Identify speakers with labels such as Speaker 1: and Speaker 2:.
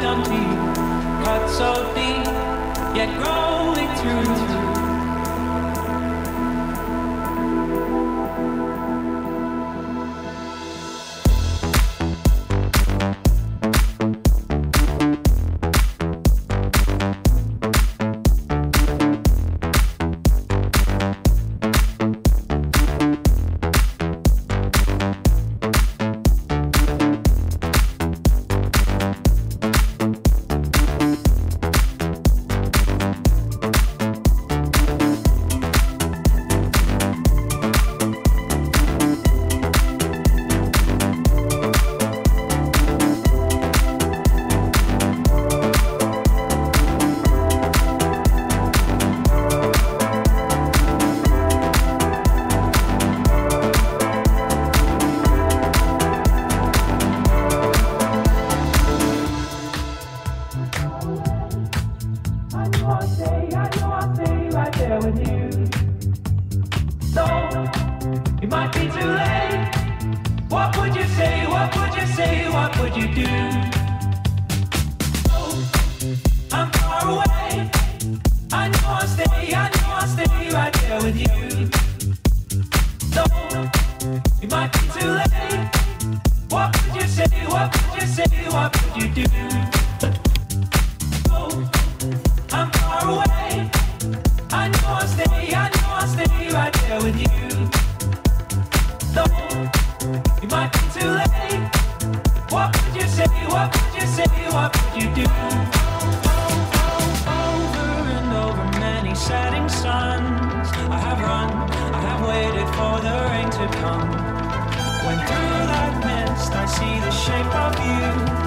Speaker 1: done deep, cut so deep, yet growing through. I know I'll stay, I know I'll stay right there with you. So, it might be too late. What would you say, what would you say, what would you do? Oh, I'm far away. I know I'll stay, I know I'll stay right there with you. So, it might be too late. What would you say, what would you say, what would you do? With might be too late. What you say? What you say? What you do? Over and over many setting suns. I have run, I have waited for the rain to come. When through that mist I see the shape of you.